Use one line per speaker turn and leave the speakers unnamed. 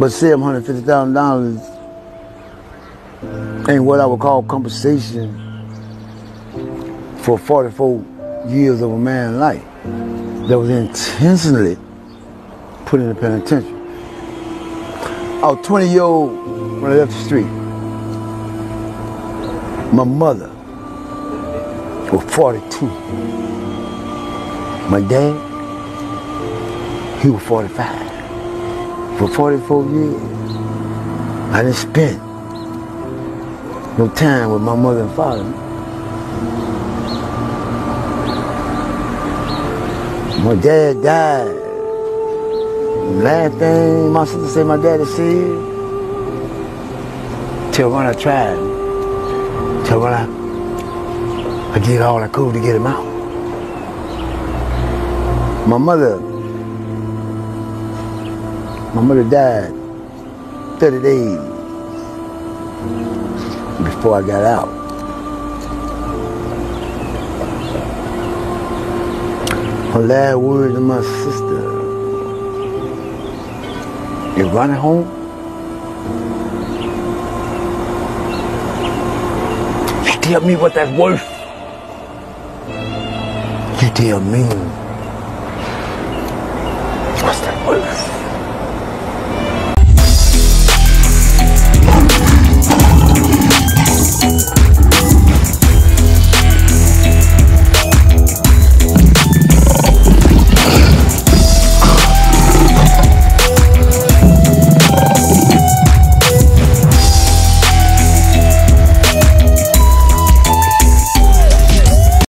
But seven hundred fifty thousand dollars ain't what I would call compensation for forty four years of a man's life that was intentionally put in the penitentiary. I was 20 years old when I left the street. My mother was 42. My dad, he was 45. For 44 years, I didn't spend no time with my mother and father. My dad died. Last thing my sister said my daddy said, till when I tried, till when I, I did all I could to get him out. My mother, my mother died 30 days before I got out. Her last words to my sister, you're running home? You tell me what that's worth. You tell me.